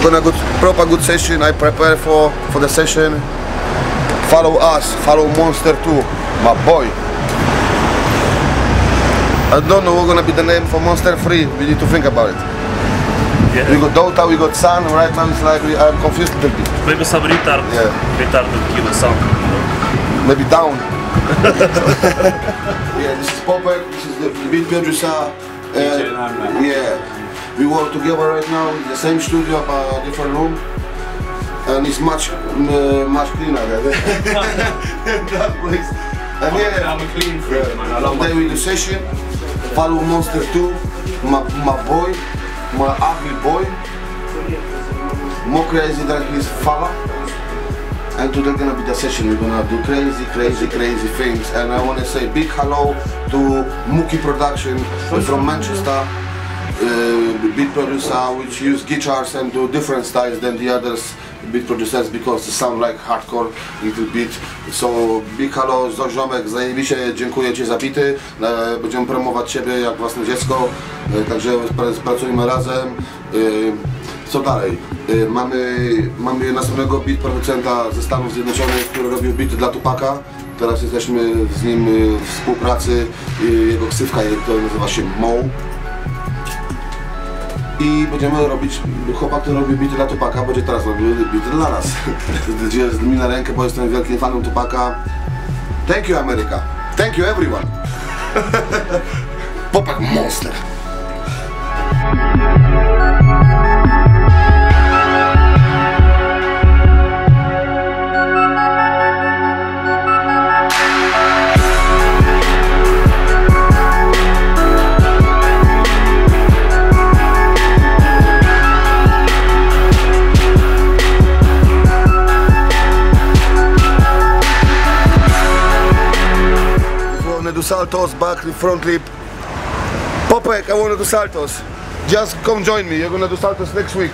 drop a good proper good session, I prepare for, for the session. Follow us, follow Monster 2, my boy. I don't know what gonna be the name for Monster 3, we need to think about it. Yeah. We got Dota, we got Sun, right now it's like we, I'm confused a little bit. Maybe some retard. Yeah. Retard will kill the sound. You know? Maybe down. yeah, this is Popper, this is the beat producer. Uh, yeah, we work together right now in the same studio but a different room. And it's much, uh, much cleaner than that place. And yeah, I'm a clean freak, man. I love Today we do session. Follow Monster 2, my, my boy, my ugly boy. More crazy than his father. And today gonna be the session. We're gonna do crazy, crazy, crazy things. And I wanna say big hello to Mookie Production from Manchester. Uh, beat producer which use guitars and do different styles than the others beat producers because they sound like hardcore little bit so big hello Ziomek zajebiście dziękuję Ci za bity. Będziemy promować Ciebie jak własne dziecko E, także pracujmy razem. E, co dalej? E, Mamy, mamy następnego beat producenta ze Stanów Zjednoczonych, który robił beaty dla Tupaka. Teraz jesteśmy z nim w współpracy jego ksywka to nazywa się Mo i będziemy robić, chłopak, który robi bity dla Tupaka, będzie teraz robił bity dla nas. Gdzie z mi na rękę, bo jestem wielkim fanem Tupaka. Thank you America. Thank you everyone. Popak monster. Saltos, back, front lip. Popek, I wanna do saltos. Just come join me. You're gonna do saltos next week.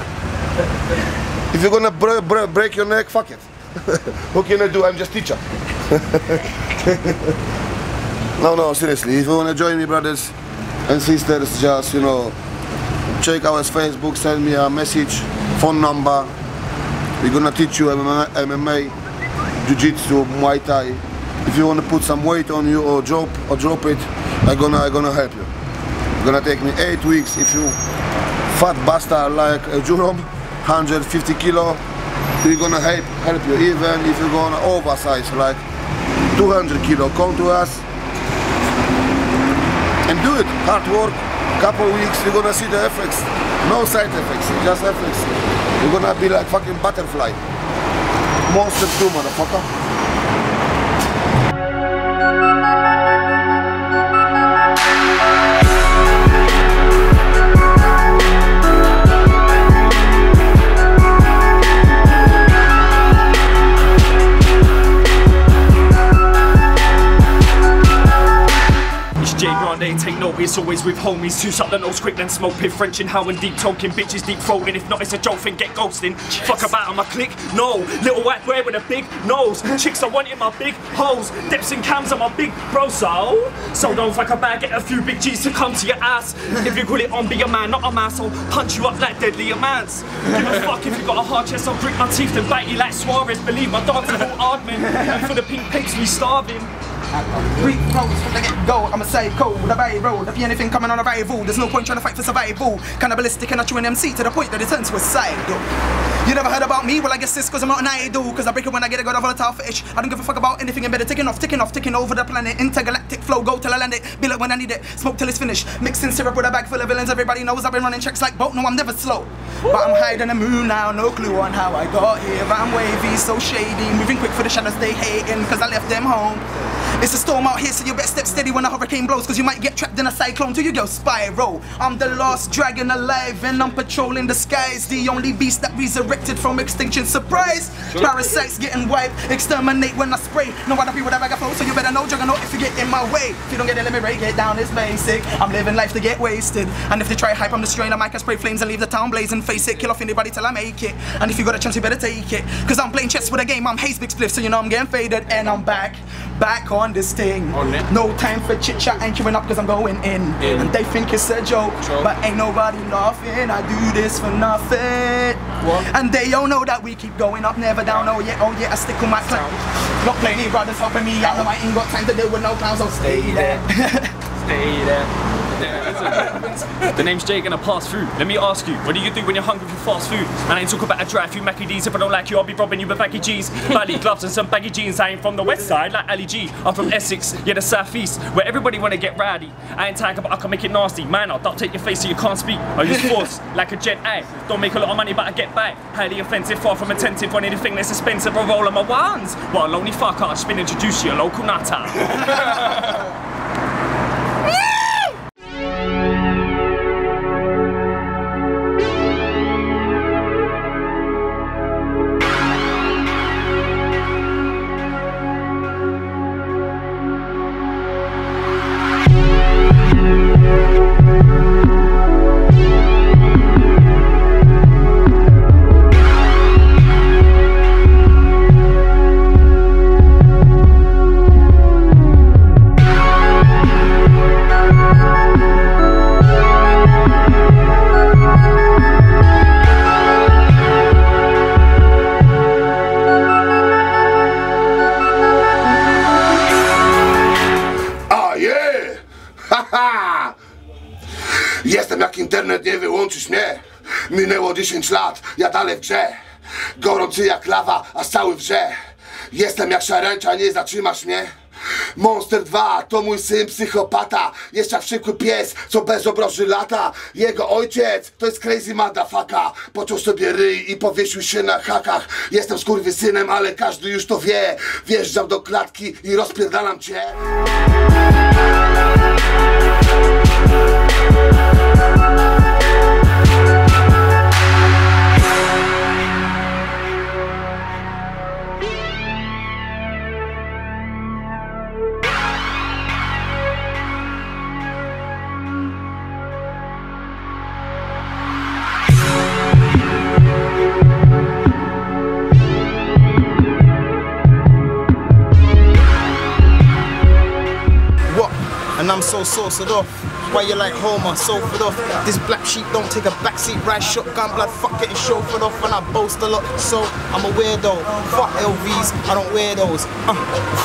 If you're gonna bre- bre- break your neck, fuck it. what can I do? I'm just teacher. no, no, seriously. If you wanna join me, brothers and sisters, just you know, check our Facebook, send me a message, phone number. We're gonna teach you MMA, MMA Jiu-Jitsu, Muay Thai. If you wanna put some weight on you or drop or drop it, I'm gonna I'm gonna help you. It's gonna take me eight weeks. If you fat bastard like uh, a Jerome, 150 kilo, we're gonna help help you. Even if you're gonna oversize like 200 kilo, come to us and do it. Hard work, couple weeks, you're gonna see the effects. No side effects, just effects. You're gonna be like fucking butterfly. Monster 2, motherfucker. It's always with homies. Two shut the nose quick, then smoke pit French and how and deep talking. Bitches deep throating, if not, it's a joke thing, get ghosting. Fuck about on my click, no. Little white boy with a big nose. Chicks are wanting my big hoes. Dips and cams are my big bro, so. So don't fuck about, get a few big G's to come to your ass. If you call it on, be a man, not a mass, I'll punch you up like deadly a man's. Give a fuck if you got a hard chest, I'll grit my teeth and bite you like Suarez. Believe my dog's a whole argument. And for the pink pigs, we starving. Three roads from the get go, I'm a side code with a very road. If you anything coming on arrival, there's no point trying to fight for survival. Cannibalistic and I chew an MC to the point that it turns suicide. You never heard about me? Well, I guess this cause I'm not an idol. Cause I break it when I get it, got a volatile fish. I don't give a fuck about anything and better ticking off, ticking off, ticking over the planet. Intergalactic flow, go till I land it. Be like when I need it, smoke till it's finished. Mixing syrup with a bag full of villains. Everybody knows I've been running checks like boat. No, I'm never slow. But I'm hiding the moon now, no clue on how I got here. I'm wavy, so shady. Moving quick for the shadows, they hating. Cause I left them home. It's a storm out here, so you better step steady when a hurricane blows, cause you might get trapped in a cyclone till you go spiral. I'm the last dragon alive, and I'm patrolling the skies. The only beast that resurrected from extinction. Surprise! Parasites getting wiped, exterminate when I spray. No other people that bag of flow, so you better know juggernaut if you get in my way. If you don't get it, let me break it down, it's basic. I'm living life to get wasted. And if they try hype, I'm destroying the mic and spray flames and leave the town blazing. Face it, kill off anybody till I make it. And if you got a chance, you better take it. Cause I'm playing chess with a game, I'm haze big spliff, so you know I'm getting faded and I'm back. Back on this thing. On. No time for chit chat and queuing up because I'm going in. In. And they think it's a joke, Joke. but ain't nobody laughing. I do this for nothing. What? And they all know that we keep going up, never down. Oh yeah, oh yeah, I stick with my plan. Not playing any brothers helping me out. I ain't got time to deal with no clowns. I'll stay there. Stay there. The name's Jay gonna pass through. Let me ask you, what do you do when you're hungry for fast food? And I ain't talk about a drive through Mackie D's. If I don't like you, I'll be robbing you with baggy G's, baggy gloves, and some baggy jeans. I ain't from the west side like Ali G. I'm from Essex, yeah, the southeast, where everybody wanna get rowdy. I ain't tiger, but I can make it nasty. Man, I'll duct tape your face so you can't speak. I use force like a jet. Don't make a lot of money, but I get back. Highly offensive, far from attentive on anything that's expensive. I roll on my wands. While lonely fuck, I'll spin introduce you a local nutter. Minęło 10 lat, ja dalej w grze. Gorący jak lawa, a cały wrze. Jestem jak szarańcza, nie zatrzymasz mnie. Monster 2 to mój syn psychopata Jest jak wściekły pies, co bez obroży lata Jego ojciec to jest crazy motherfucker Pociął sobie ryj i powiesił się na hakach Jestem skurwysynem, ale każdy już to wie Wjeżdżam do klatki i rozpierdalam cię And I'm so saucered off. Why you like Homer, so fed off? This black sheep don't take a backseat, ride shotgun, blood, fuck getting chauffeured off, and I boast a lot. So I'm a weirdo. Fuck LVs, I don't wear those. Uh,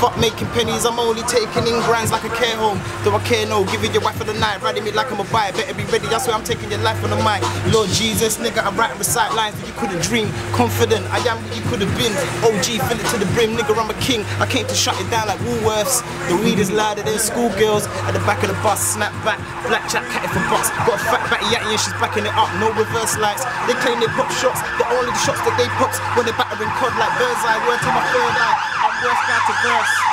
fuck making pennies, I'm only taking in grinds like a care home. Do I care? No, giving your wife for the night, riding me like I'm a buy. Better be ready, that's why I'm taking your life on the mic. Lord Jesus, nigga, I write and recite lines that you couldn't dream. Confident, I am what you could have been. OG, fill it to the brim, nigga, I'm a king. I came to shut it down like Woolworths. The weed is louder than schoolgirls at the back of the bus. Snap back, black chat catting for bucks. Got a fat batty yatty and she's backing it up. No reverse lights. They claim they pop shots. They're only the shots that they pops when they're battering cod like bird's eye. Word to my third eye. I'm worst guy to verse.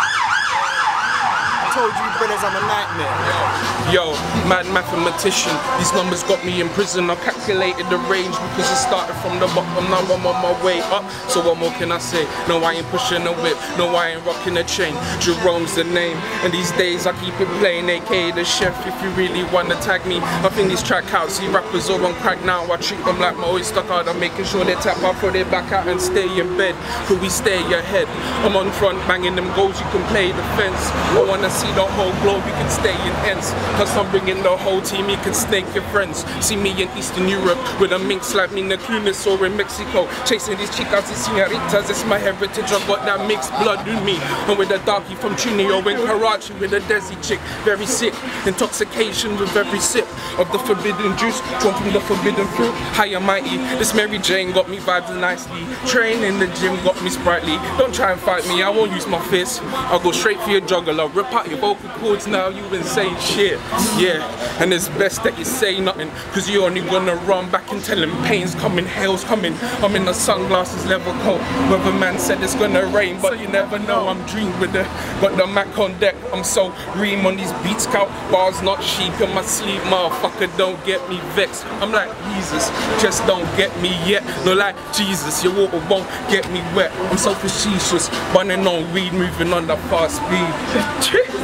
Told you, I'm a nightmare. Yo, mad mathematician. These numbers got me in prison. I calculated the range because it started from the bottom. Now I'm on my way up. So what more can I say? No, I ain't pushing a whip. No, I ain't rocking a chain. Jerome's the name. And these days I keep it plain. AK the chef. If you really wanna tag me, I think these track out. See rappers all on crack now. I treat them like my oyster card. I'm making sure they tap out, throw their back out and stay in bed. Could we stay ahead? I'm on front banging them goals. You can play defense. I wanna see the whole globe. You can stay in ends. Cause I'm bringing the whole team. You can snake your friends. See me in Eastern Europe with a minx like me in the Clunis or in Mexico. Chasing these chicas, these senoritas. It's my heritage. I've got that mixed blood in me. And with a darkie from Trinio in Karachi with a Desi chick. Very sick. Intoxication with every sip of the forbidden juice. Drawn from the forbidden fruit. High and mighty. This Mary Jane got me vibes nicely. Train in the gym got me sprightly. Don't try and fight me. I won't use my fist. I'll go straight for your jugular. Rip out your vocal cords now. You insane shit. Yeah. And it's best that you say nothing. Cause you're only gonna run back and tell him pain's coming, hell's coming. I'm in the sunglasses level coat. Weatherman said it's gonna rain, but you never know. I'm dreamed with the got the Mac on deck. I'm so ream on these beats, count bars not sheep in my sleep, motherfucker. Don't get me vexed. I'm like Jesus, just don't get me yet. No like Jesus, your water won't get me wet. I'm so facetious, running on weed, moving on the fast speed.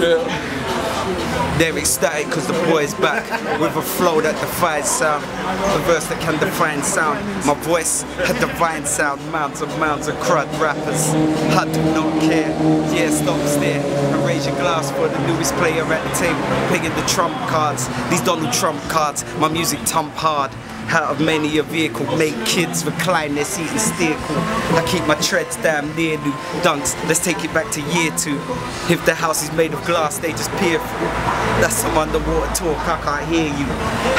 They're ecstatic because the boy is back with a flow that defies sound, a verse that can define sound. My voice, a divine sound, mounds and mounds of crud rappers. I do not care. Yeah, stop stare and raise your glass for the newest player at the table, playing the trump cards. These Donald Trump cards, my music thump hard. Out of many a vehicle, make kids recline their seat and steer cool. I keep my treads damn near new dunks. Let's take it back to year two. If the house is made of glass, they just peer through. That's some underwater talk, I can't hear you.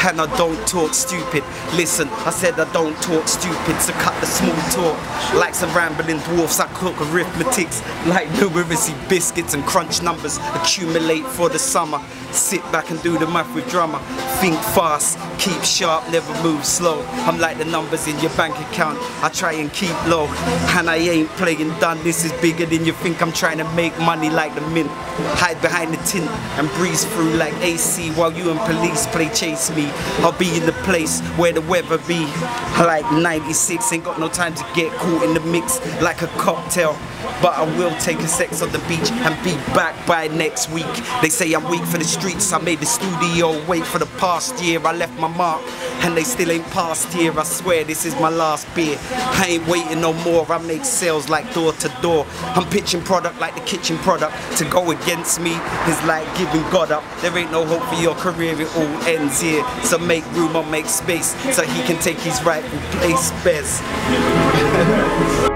And I don't talk stupid. Listen, I said I don't talk stupid, so cut the small talk. Like some rambling dwarfs, I cook arithmetics like numeracy biscuits and crunch numbers accumulate for the summer. Sit back and do the math with drummer. Think fast, keep sharp, never move slow. I'm like the numbers in your bank account. I try and keep low, and I ain't playing done. This is bigger than you think. I'm trying to make money like the mint. Hide behind the tint and breeze through like AC while you and police play chase me. I'll be in the place where the weather be. Like 96, ain't got no time to get caught in the mix like a cocktail. But I will take a sex on the beach and be back by next week. They say I'm weak for the streets. I made the studio wait for the past year. I left my mark and they still ain't passed here. I swear this is my last beer. I ain't waiting no more. I make sales like door to door. I'm pitching product like the kitchen product. To go against me is like giving God up. There ain't no hope for your career. It all ends here. So make room or make space so he can take his rightful place best.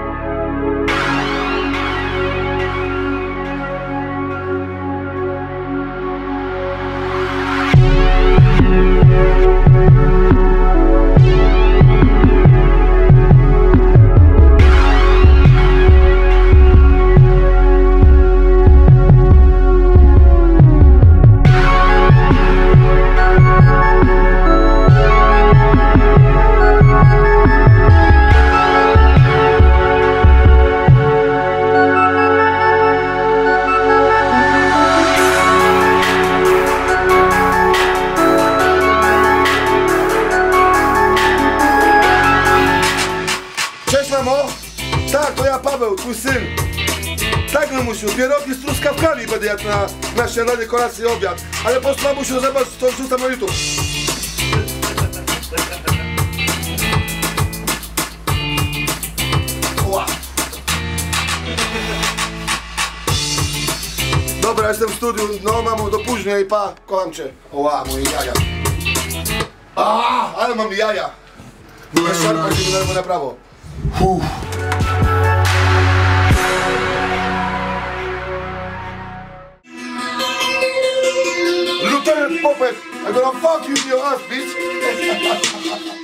mamusiu, pierogi z truskawkami będę jadł na, na śniadanie, kolację obiad. Ale po prostu mamusiu, zobacz, to wrzucam na YouTube. Ła. Dobra, jestem w studiu. No mamo, do później, pa, kocham cię. Ła, moje jaja. A, ale mam jaja. Bez szarpa się na prawo. Uff. Lieutenant I'm gonna fuck you in your ass, bitch.